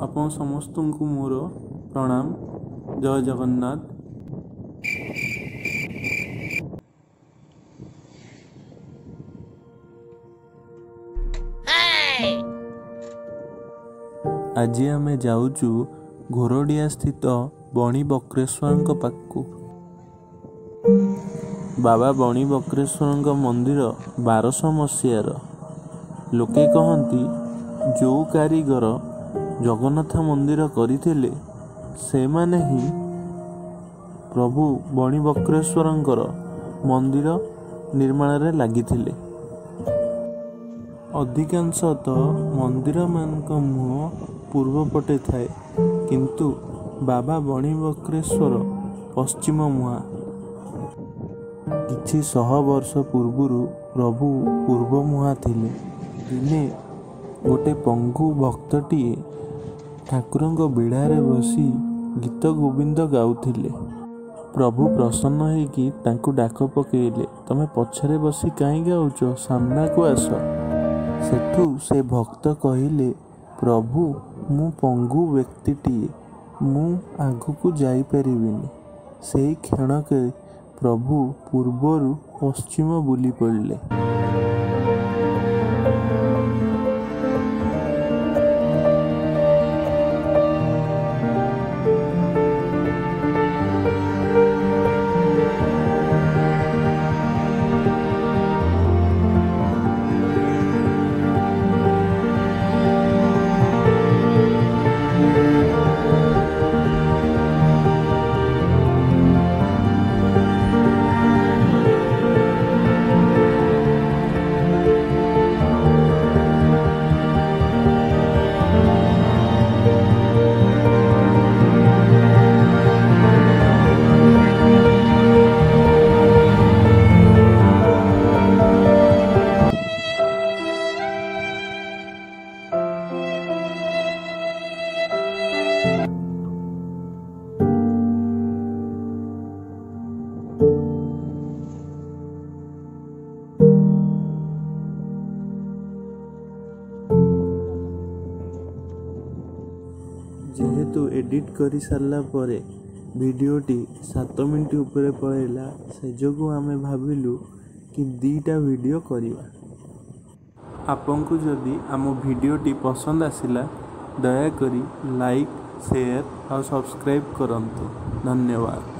ଆପଣ ସମସ୍ତଙ୍କୁ ମୋର ପ୍ରଣାମ। ଜୟ ଜଗନ୍ନାଥ। ଆଜି ଆମେ ଯାଉଛୁ ଘୋରଡ଼ିଆ ସ୍ଥିତ ବଣି ବକ୍ରେଶ୍ୱରଙ୍କ ପାଖକୁ। ବାବା ବଣି ବକ୍ରେଶ୍ୱରଙ୍କ ମନ୍ଦିର ବାରଶହ ମସିହାର। ଲୋକେ କହନ୍ତି ଯେଉଁ କାରିଗର ଜଗନ୍ନାଥ ମନ୍ଦିର କରିଥିଲେ ସେମାନେ ହିଁ ପ୍ରଭୁ ବଣି ବକ୍ରେଶ୍ୱରଙ୍କର ମନ୍ଦିର ନିର୍ମାଣରେ ଲାଗିଥିଲେ। ଅଧିକାଂଶତଃ ମନ୍ଦିରମାନଙ୍କ ମୁହଁ ପୂର୍ବ ପଟେ ଥାଏ କିନ୍ତୁ ବାବା ବଣି ବକ୍ରେଶ୍ୱର ପଶ୍ଚିମ ମୁହାଁ। କିଛି ଶହ ବର୍ଷ ପୂର୍ବରୁ ପ୍ରଭୁ ପୂର୍ବ ମୁହାଁ ଥିଲେ। ଦିନେ ଗୋଟେ ପଙ୍ଗୁ ଭକ୍ତଟିଏ ଠାକୁରଙ୍କ ବିଡ଼ାରେ ବସି ଗୀତ ଗୋବିନ୍ଦ ଗାଉଥିଲେ। ପ୍ରଭୁ ପ୍ରସନ୍ନ ହେଇକି ତାଙ୍କୁ ଡାକ ପକେଇଲେ ତମେ ପଛରେ ବସି କାହିଁ ଗାଉଛ ସାମ୍ନାକୁ ଆସ। ସେଠୁ ସେ ଭକ୍ତ କହିଲେ ପ୍ରଭୁ ମୁଁ ପଙ୍ଗୁ ବ୍ୟକ୍ତିଟିଏ। ମୁଁ ଆଗକୁ ଯାଇପାରିବିନି। ସେଇ କ୍ଷଣକେ ପ୍ରଭୁ ପୂର୍ବରୁ ପଶ୍ଚିମ ବୁଲି ଯେହେତୁ ଏଡ଼ିଟ୍ କରିସାରିଲା ପରେ ଭିଡ଼ିଓଟି ସାତ ମିନିଟ୍ ଉପରେ ପଳେଇଲା ସେ ଯୋଗୁଁ ଆମେ ଭାବିଲୁ କି ଦୁଇଟା ଭିଡ଼ିଓ କରିବା। ଆପଣଙ୍କୁ ଯଦି ଆମ ଭିଡ଼ିଓଟି ପସନ୍ଦ ଆସିଲା ଦୟାକରି ଲାଇକ୍ ସେୟାର ଆଉ ସବସ୍କ୍ରାଇବ୍ କରନ୍ତୁ। ଧନ୍ୟବାଦ।